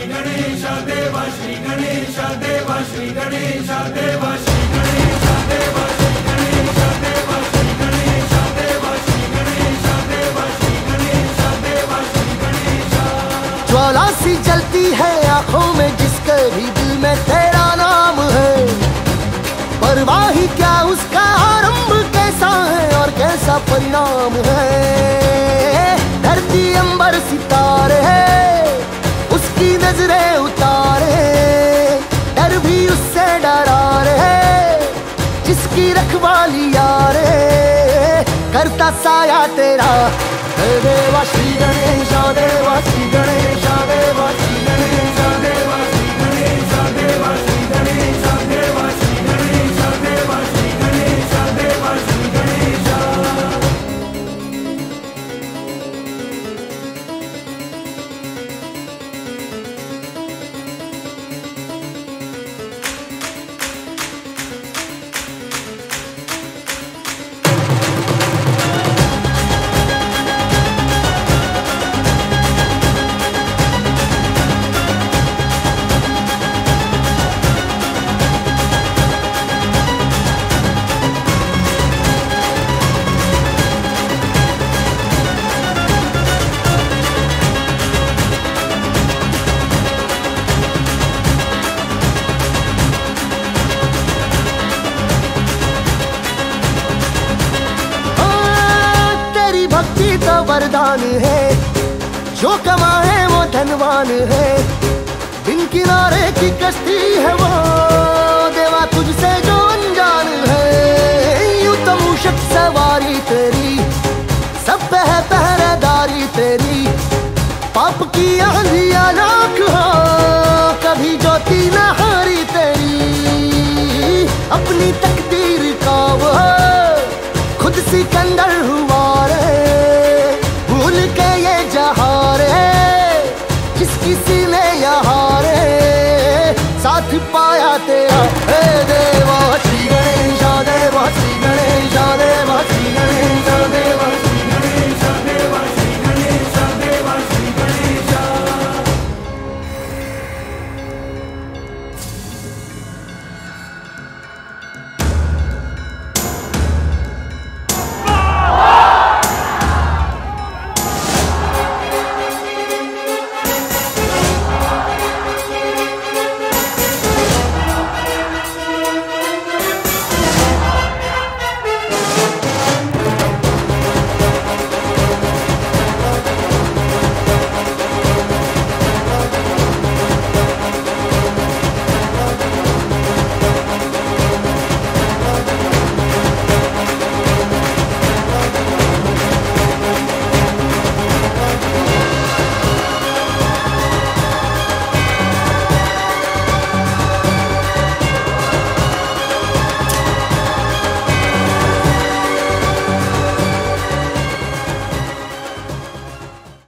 श्री गणेश देवा श्री गणेश देवा श्री गणेश देवा श्री गणेश देवा श्री गणेश देवा श्री गणेश देवा श्री गणेश देवा श्री गणेश देवा श्री गणेश ज्वाला सी जलती है आँखों में, जिसके भी दिल में तेरा नाम है। परवाही क्या उसका आरंभ कैसा है और कैसा परिणाम है? जिसकी रखवाली यारे। करता साया तेरा। देवा श्री गणेश देवा श्री गणेश। भक्ति तो वरदान है। जो कमाए वो धनवान है। दिन किनारे की कश्ती है वो। देवा तुझसे जो अनजान है। यूँ तो मूषक सवारी तेरी। सब है पहरेदारी तेरी। पाप की आंधिया लाख हो। कभी ज्योति हारी तेरी। अपनी तकदीर का वो। खुद सिकंदर पाया तेरा। हे देवा